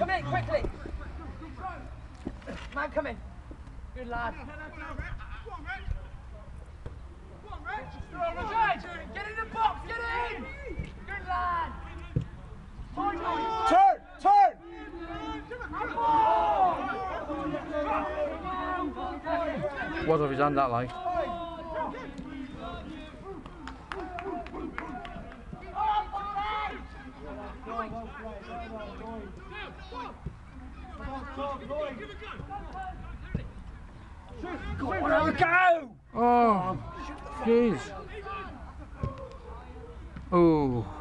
come in quickly. Man, come in. Good lad. Get in the box, get in! Good lad! Turn, turn. What have he done that like? Go. Oh, jeez. Oh.